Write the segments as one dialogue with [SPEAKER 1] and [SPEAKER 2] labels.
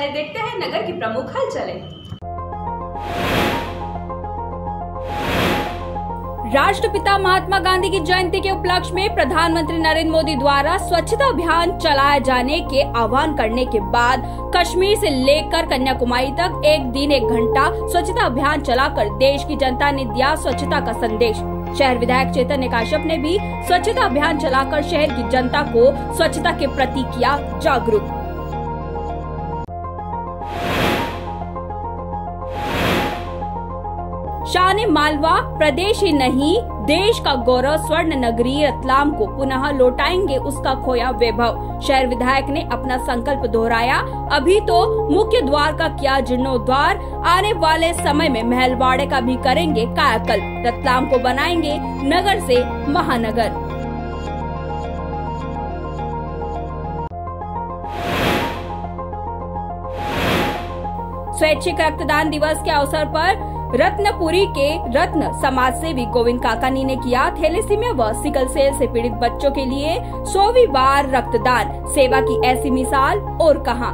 [SPEAKER 1] पहले देखते हैं नगर की प्रमुख हलचलें।
[SPEAKER 2] राष्ट्रपिता महात्मा गांधी की जयंती के उपलक्ष्य में प्रधानमंत्री नरेंद्र मोदी द्वारा स्वच्छता अभियान चलाए जाने के आह्वान करने के बाद कश्मीर से लेकर कन्याकुमारी तक एक दिन एक घंटा स्वच्छता अभियान चलाकर देश की जनता ने दिया स्वच्छता का संदेश। शहर विधायक चैतन्य काश्यप ने भी स्वच्छता अभियान चलाकर शहर की जनता को स्वच्छता के प्रति किया जागरूक। शान मालवा प्रदेश ही नहीं, देश का गौरव स्वर्ण नगरी रतलाम को पुनः लौटाएँगे उसका खोया वैभव। शहर विधायक ने अपना संकल्प दोहराया। अभी तो मुख्य द्वार का किया जीर्णोद्वार आने वाले समय में महलवाड़े का भी करेंगे कायाकल्प। रतलाम को बनाएँगे नगर से महानगर। स्वैच्छिक रक्तदान दिवस के अवसर पर रत्नपुरी के रत्न समाज सेवी गोविंद काकानी ने किया थैलेसीमिया व सिकल सेल से पीड़ित बच्चों के लिए सौवीं बार रक्तदान। सेवा की ऐसी मिसाल और कहा।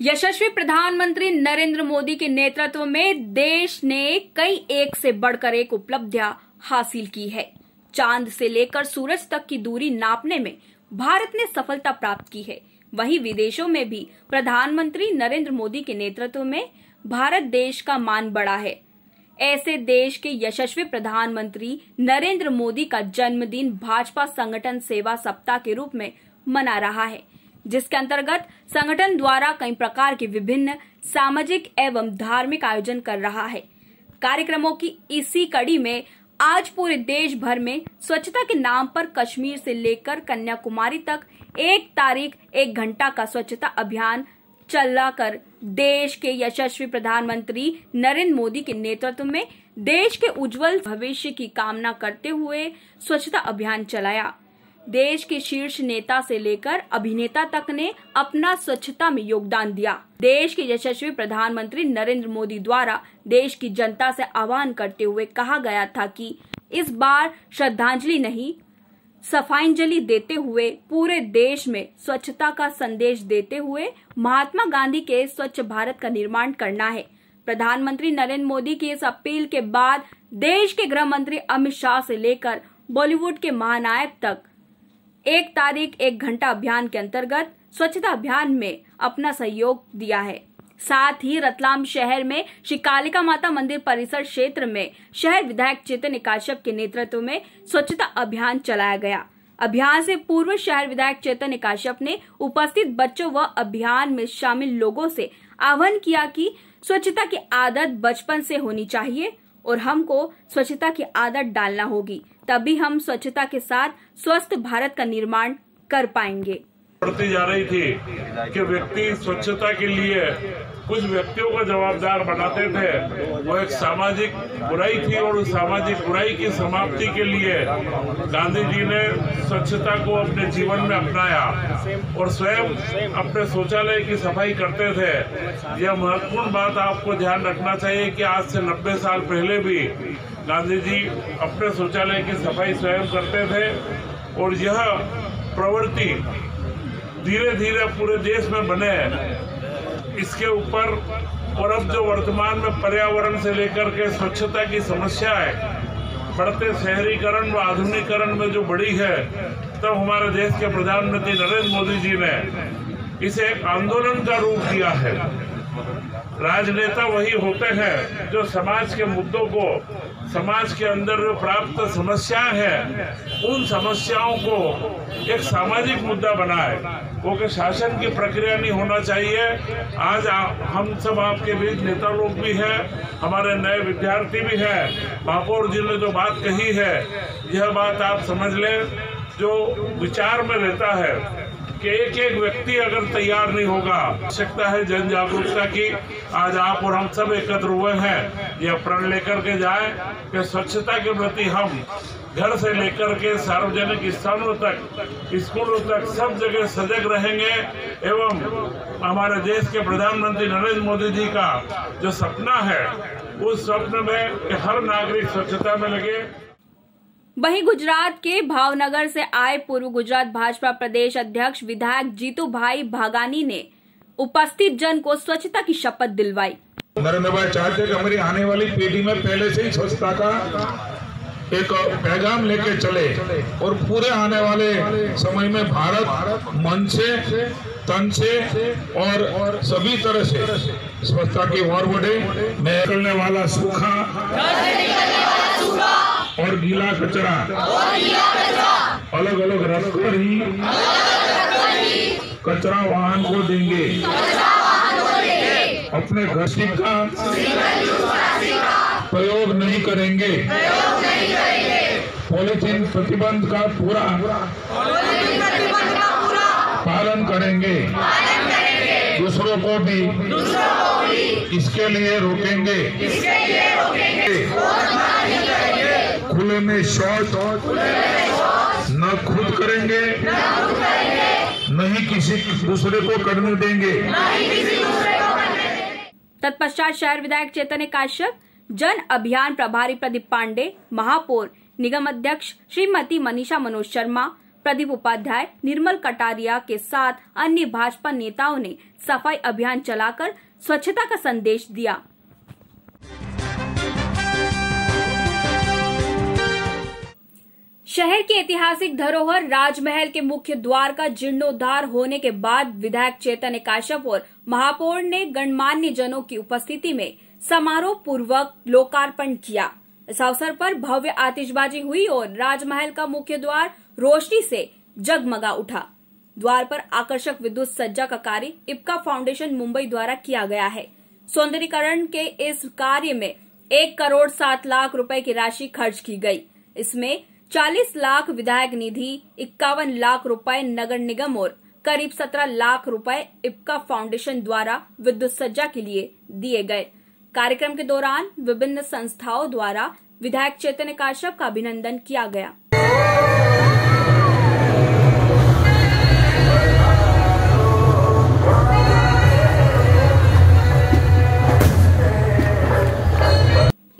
[SPEAKER 2] यशस्वी प्रधानमंत्री नरेंद्र मोदी के नेतृत्व में देश ने कई एक से बढ़कर एक उपलब्धियाँ हासिल की है। चाँद से लेकर सूरज तक की दूरी नापने में भारत ने सफलता प्राप्त की है। वहीं विदेशों में भी प्रधानमंत्री नरेंद्र मोदी के नेतृत्व में भारत देश का मान बढ़ा है। ऐसे देश के यशस्वी प्रधानमंत्री नरेंद्र मोदी का जन्मदिन भाजपा संगठन सेवा सप्ताह के रूप में मना रहा है, जिसके अंतर्गत संगठन द्वारा कई प्रकार के विभिन्न सामाजिक एवं धार्मिक आयोजन कर रहा है। कार्यक्रमों की इसी कड़ी में आज पूरे देश भर में स्वच्छता के नाम पर कश्मीर से लेकर कन्याकुमारी तक एक तारीख, एक घंटा का स्वच्छता अभियान चलाकर देश के यशस्वी प्रधानमंत्री नरेंद्र मोदी के नेतृत्व में देश के उज्जवल भविष्य की कामना करते हुए स्वच्छता अभियान चलाया। देश के शीर्ष नेता से लेकर अभिनेता तक ने अपना स्वच्छता में योगदान दिया। देश के यशस्वी प्रधानमंत्री नरेंद्र मोदी द्वारा देश की जनता से आह्वान करते हुए कहा गया था कि इस बार श्रद्धांजलि नहीं सफाईजलि देते हुए पूरे देश में स्वच्छता का संदेश देते हुए महात्मा गांधी के स्वच्छ भारत का निर्माण करना है। प्रधानमंत्री नरेंद्र मोदी की इस अपील के बाद देश के गृह मंत्री अमित शाह से लेकर बॉलीवुड के महानायक तक एक तारीख एक घंटा अभियान के अंतर्गत स्वच्छता अभियान में अपना सहयोग दिया है। साथ ही रतलाम शहर में श्री कालिका माता मंदिर परिसर क्षेत्र में शहर विधायक चेतन काश्यप के नेतृत्व में स्वच्छता अभियान चलाया गया। अभियान से पूर्व शहर विधायक चेतन काश्यप ने उपस्थित बच्चों व अभियान में शामिल लोगों से आह्वान किया कि स्वच्छता की आदत बचपन से होनी चाहिए। और हमको स्वच्छता की आदत डालना होगी। तभी हम स्वच्छता के साथ स्वस्थ भारत का निर्माण कर पाएँगे।
[SPEAKER 3] बढ़ती जा रही थी कि व्यक्ति स्वच्छता के लिए कुछ व्यक्तियों को जवाबदार बनाते थे, वो एक सामाजिक बुराई थी और उस सामाजिक बुराई की समाप्ति के लिए गांधी जी ने स्वच्छता को अपने जीवन में अपनाया और स्वयं अपने शौचालय की सफ़ाई करते थे। यह महत्वपूर्ण बात आपको ध्यान रखना चाहिए कि आज से 90 साल पहले भी गांधी जी अपने शौचालय की सफ़ाई स्वयं करते थे और यह प्रवृत्ति धीरे धीरे पूरे देश में बने हैं। इसके ऊपर और अब जो वर्तमान में पर्यावरण से लेकर के स्वच्छता की समस्या है, बढ़ते शहरीकरण व आधुनिकरण में जो बड़ी है, तब तो हमारे देश के प्रधानमंत्री नरेंद्र मोदी जी ने इसे एक आंदोलन का रूप दिया है। राजनेता वही होते हैं जो समाज के मुद्दों को समाज के अंदर जो प्राप्त समस्याएँ हैं उन समस्याओं को एक सामाजिक मुद्दा बनाए। वो कि शासन की प्रक्रिया नहीं होना चाहिए। आज आ, हम सब आपके बीच नेता लोग भी हैं हमारे नए विद्यार्थी भी हैं। महापौर जी ने जो बात कही है यह बात आप समझ लें जो विचार में रहता है कि एक एक व्यक्ति अगर तैयार नहीं होगा, आवश्यकता है जन जागरूकता की। आज आप और हम सब एकत्र हुए हैं, यह प्रण लेकर के जाए कि स्वच्छता के प्रति हम घर से लेकर के सार्वजनिक स्थानों तक, स्कूलों तक सब जगह सजग रहेंगे। एवं हमारे देश के प्रधानमंत्री नरेंद्र मोदी जी का जो सपना है, उस स्वप्न में कि हर नागरिक स्वच्छता में लगे
[SPEAKER 2] वहीं गुजरात के भावनगर से आए पूर्व गुजरात भाजपा प्रदेश अध्यक्ष विधायक जीतू भाई भागानी ने उपस्थित जन को स्वच्छता की शपथ दिलवाई।
[SPEAKER 4] नरेंद्र भाई चाहते कि हमारी आने वाली पीढ़ी में पहले से ही स्वच्छता का एक पैगाम लेके चले और पूरे आने वाले समय में भारत मन से तन से और सभी तरह से स्वच्छता की ओर बढ़े। मैं निकलने वाला सूखा और गीला कचरा। अलग अलग रखकर ही कचरा वाहन को देंगे। अपने घर का प्रयोग नहीं करेंगे। पॉलिथीन प्रतिबंध का पूरा। पालन करेंगे। दूसरों को भी। इसके लिए रोकेंगे। खुले में शौच। न खुद करेंगे न ही किसी दूसरे को करने देंगे।
[SPEAKER 2] तत्पश्चात शहर विधायक चेतन काश्यप जन अभियान प्रभारी प्रदीप पांडे, महापौर निगम अध्यक्ष श्रीमती मनीषा मनोज शर्मा, प्रदीप उपाध्याय, निर्मल कटारिया के साथ अन्य भाजपा नेताओं ने सफ़ाई अभियान चलाकर स्वच्छता का संदेश दिया। शहर की ऐतिहासिक धरोहर राजमहल के मुख्य द्वार का जीर्णोद्धार होने के बाद विधायक चेतन काश्यप और महापौर ने गणमान्य जनों की उपस्थिति में समारोह पूर्वक लोकार्पण किया। इस अवसर पर भव्य आतिशबाजी हुई और राजमहल का मुख्य द्वार रोशनी से जगमगा उठा। द्वार पर आकर्षक विद्युत सज्जा का कार्य इप्का फाउंडेशन मुंबई द्वारा किया गया है। सौंदर्यकरण के इस कार्य में एक करोड़ सात लाख रुपए की राशि खर्च की गई। इसमें 40 लाख विधायक निधि, इक्यावन लाख रुपए नगर निगम और करीब 17 लाख रुपए इप्का फाउंडेशन द्वारा विद्युत सज्जा के लिए दिए गए। कार्यक्रम के दौरान विभिन्न संस्थाओं द्वारा विधायक चैतन्य काश्यप का अभिनंदन किया गया।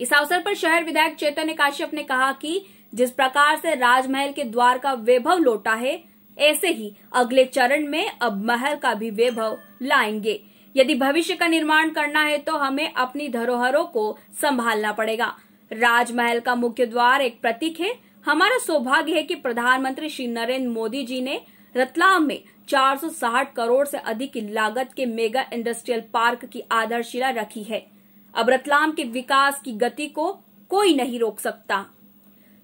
[SPEAKER 2] इस अवसर पर शहर विधायक चैतन्य काश्यप ने कहा कि जिस प्रकार से राजमहल के द्वार का वैभव लौटा है, ऐसे ही अगले चरण में अब महल का भी वैभव लाएँगे। यदि भविष्य का निर्माण करना है तो हमें अपनी धरोहरों को संभालना पड़ेगा। राजमहल का मुख्य द्वार एक प्रतीक है। हमारा सौभाग्य है कि प्रधानमंत्री श्री नरेंद्र मोदी जी ने रतलाम में 460 करोड़ से अधिक की लागत के मेगा इंडस्ट्रियल पार्क की आधारशिला रखी है। अब रतलाम के विकास की गति को कोई नहीं रोक सकता।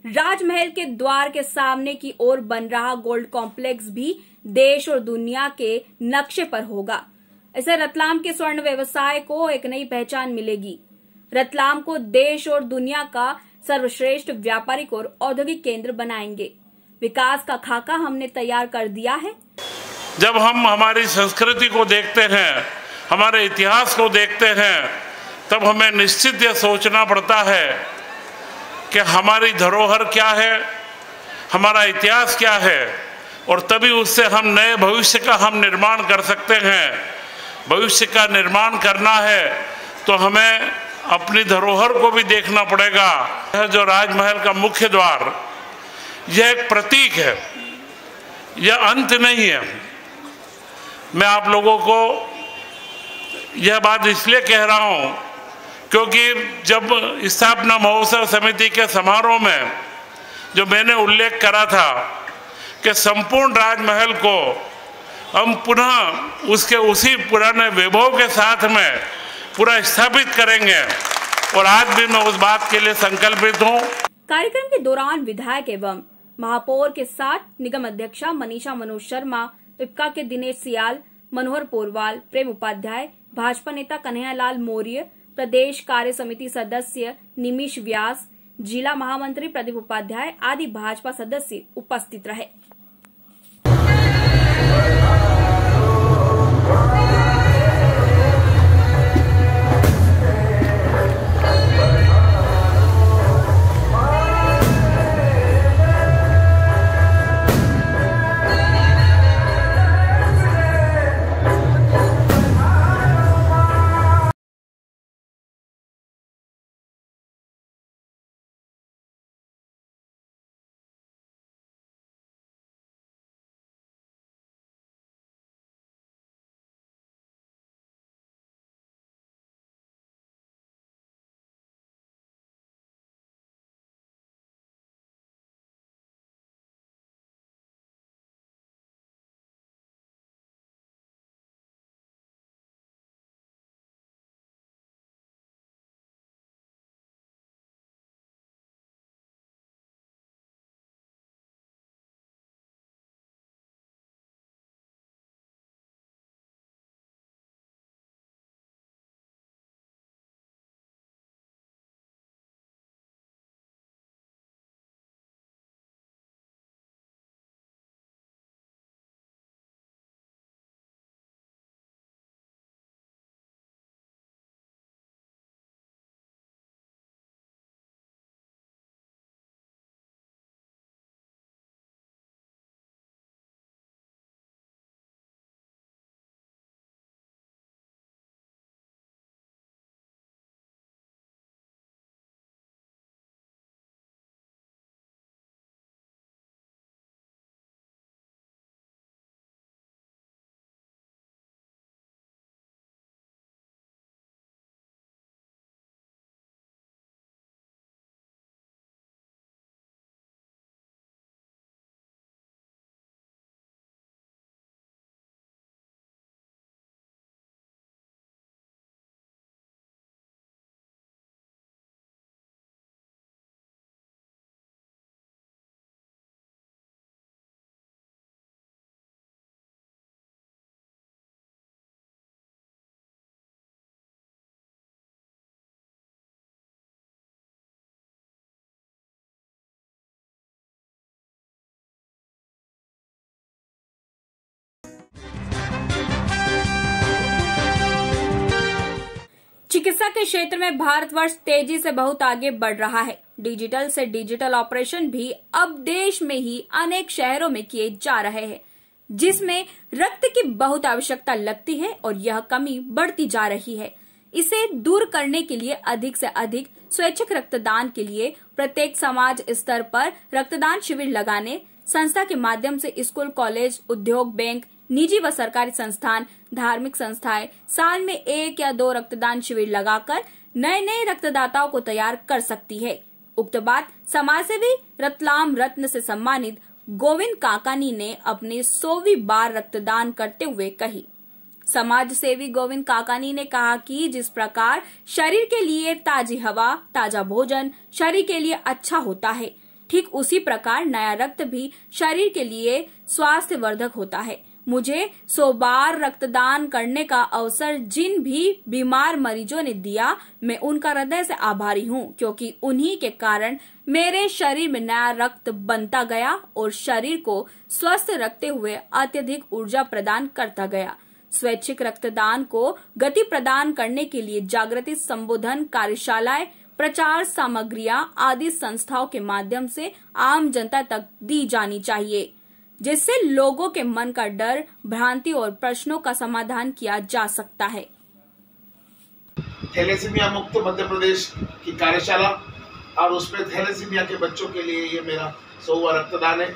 [SPEAKER 2] राजमहल के द्वार के सामने की ओर बन रहा गोल्ड कॉम्प्लेक्स भी देश और दुनिया के नक्शे पर होगा। ऐसे रतलाम के स्वर्ण व्यवसाय को एक नई पहचान मिलेगी। रतलाम को देश और दुनिया का सर्वश्रेष्ठ व्यापारिक और औद्योगिक केंद्र बनाएँगे। विकास का खाका हमने तैयार कर दिया है।
[SPEAKER 3] जब हम हमारी संस्कृति को देखते हैं, हमारे इतिहास को देखते हैं, तब हमें निश्चित यह सोचना पड़ता है कि हमारी धरोहर क्या है? हमारा इतिहास क्या है? और तभी उससे हम नए भविष्य का हम निर्माण कर सकते हैं। भविष्य का निर्माण करना है तो हमें अपनी धरोहर को भी देखना पड़ेगा। यह जो राजमहल का मुख्य द्वार, यह एक प्रतीक है। यह अंत नहीं है। मैं आप लोगों को यह बात इसलिए कह रहा हूँ क्योंकि जब स्थापना महोत्सव समिति के समारोह में जो मैंने उल्लेख करा था कि संपूर्ण राजमहल को हम पुनः उसके उसी पुराने वैभव के साथ में पूरा स्थापित करेंगे। और आज भी मैं उस बात के लिए संकल्पित हूँ।
[SPEAKER 2] कार्यक्रम के दौरान विधायक एवं महापौर के साथ निगम अध्यक्षा मनीषा मनोज शर्मा इप्का के दिनेश सियाल, मनोहर पोरवाल, प्रेम उपाध्याय, भाजपा नेता कन्हैयालाल मौर्य प्रदेश कार्य समिति सदस्य निमिष व्यास, जिला महामंत्री प्रदीप उपाध्याय आदि भाजपा सदस्य उपस्थित रहे। के क्षेत्र में भारतवर्ष तेज़ी से बहुत आगे बढ़ रहा है। डिजिटल से डिजिटल ऑपरेशन भी अब देश में ही अनेक शहरों में किए जा रहे हैं, जिसमें रक्त की बहुत आवश्यकता लगती है और यह कमी बढ़ती जा रही है। इसे दूर करने के लिए अधिक से अधिक स्वैच्छिक रक्तदान के लिए प्रत्येक समाज स्तर पर रक्तदान शिविर लगाने, संस्था के माध्यम से स्कूल, कॉलेज, उद्योग, बैंक निजी व सरकारी संस्थान, धार्मिक संस्थाएँ साल में एक या दो रक्तदान शिविर लगाकर नए नए रक्तदाताओं को तैयार कर सकती है। उक्त बात समाज सेवी रतलाम रत्न से सम्मानित गोविंद काकानी ने अपने सौवीं बार रक्तदान करते हुए कही। समाज सेवी गोविंद काकानी ने कहा कि जिस प्रकार शरीर के लिए ताजी हवा, ताज़ा भोजन शरीर के लिए अच्छा होता है, ठीक उसी प्रकार नया रक्त भी शरीर के लिए स्वास्थ्य वर्धक होता है। मुझे सौ बार रक्तदान करने का अवसर जिन भी बीमार मरीजों ने दिया, मैं उनका हृदय से आभारी हूँ, क्योंकि उन्हीं के कारण मेरे शरीर में नया रक्त बनता गया और शरीर को स्वस्थ रखते हुए अत्यधिक ऊर्जा प्रदान करता गया। स्वैच्छिक रक्तदान को गति प्रदान करने के लिए जागृति संबोधन कार्यशालाएँ, प्रचार सामग्रियाँ आदि संस्थाओं के माध्यम से आम जनता तक दी जानी चाहिए। जिससे लोगों के मन का डर, भ्रांति और प्रश्नों का समाधान किया जा सकता है।
[SPEAKER 5] थैलेसीमिया मुक्त मध्य प्रदेश की कार्यशाला, और उसमें थैलेसीमिया के बच्चों के लिए ये मेरा सौवा रक्तदान है।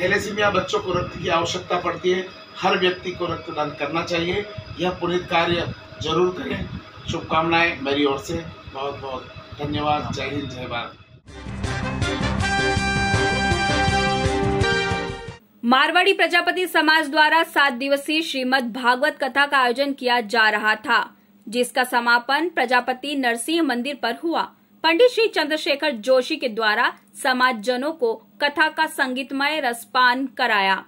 [SPEAKER 5] थैलेसीमिया बच्चों को रक्त की आवश्यकता पड़ती है। हर व्यक्ति को रक्तदान करना चाहिए। यह पुनित कार्य ज़रूर करें। शुभकामनाएँ मेरी ओर से। बहुत बहुत धन्यवाद। जय हिंद, जय भारत।
[SPEAKER 2] मारवाड़ी प्रजापति समाज द्वारा सात दिवसीय श्रीमद भागवत कथा का आयोजन किया जा रहा था, जिसका समापन प्रजापति नरसिंह मंदिर पर हुआ। पंडित श्री चंद्रशेखर जोशी के द्वारा समाज जनों को कथा का संगीतमय रसपान कराया।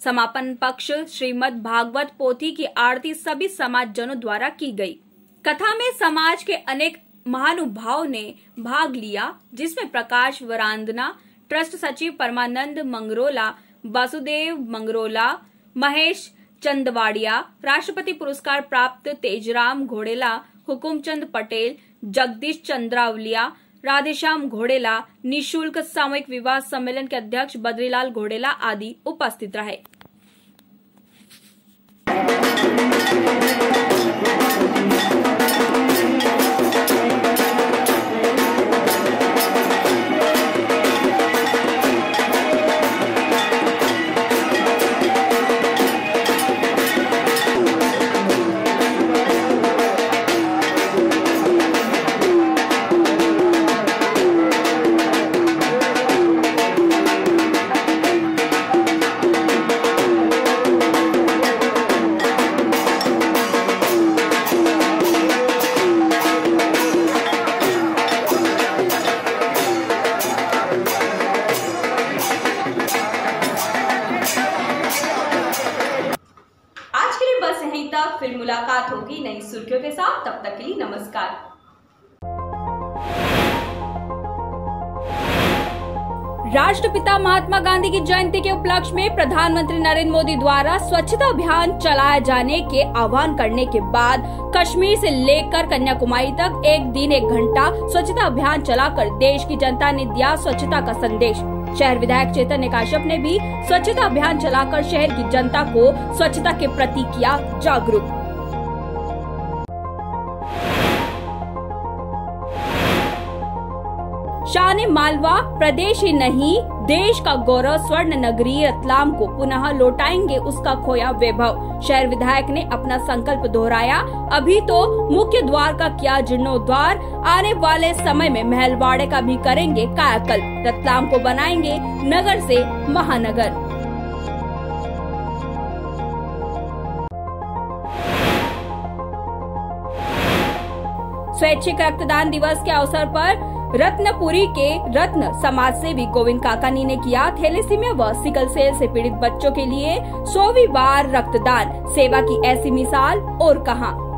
[SPEAKER 2] समापन पक्ष श्रीमद भागवत पोथी की आरती सभी समाज जनों द्वारा की गई। कथा में समाज के अनेक महानुभाव ने भाग लिया, जिसमें प्रकाश वरांदना ट्रस्ट सचिव परमानंद मंगरोला वासुदेव मंगरोला, महेश चंदवाड़िया, राष्ट्रपति पुरस्कार प्राप्त तेजराम घोड़ेला, हुकुमचंद पटेल, जगदीश चंद्रावलिया, राधेश्याम घोड़ेला, निशुल्क सामूहिक विवाह सम्मेलन के अध्यक्ष बद्रीलाल घोड़ेला आदि उपस्थित रहे।
[SPEAKER 1] मुलाकात होगी नई सुर्खियों के साथ। तब तक के लिए नमस्कार।
[SPEAKER 2] राष्ट्रपिता महात्मा गांधी की जयंती के उपलक्ष्य में प्रधानमंत्री नरेंद्र मोदी द्वारा स्वच्छता अभियान चलाए जाने के आह्वान करने के बाद कश्मीर से लेकर कन्याकुमारी तक एक दिन एक घंटा स्वच्छता अभियान चलाकर देश की जनता ने दिया स्वच्छता का संदेश। शहर विधायक चैतन्य काश्यप ने भी स्वच्छता अभियान चलाकर शहर की जनता को स्वच्छता के प्रति किया जागरूक। शान मालवा प्रदेश ही नहीं, देश का गौरव स्वर्ण नगरी रतलाम को पुनः लौटाएँगे उसका खोया वैभव। शहर विधायक ने अपना संकल्प दोहराया। अभी तो मुख्य द्वार का किया जीर्णोद्वार आने वाले समय में महलवाड़े का भी करेंगे कायाकल्प। रतलाम को बनाएँगे नगर से महानगर। स्वैच्छिक रक्तदान दिवस के अवसर पर रत्नपुरी के रत्न समाज सेवी गोविंद काकानी ने किया थैलेसीमिया व सिकल सेल से पीड़ित बच्चों के लिए सौवीं बार रक्तदान। सेवा की ऐसी मिसाल और कहा।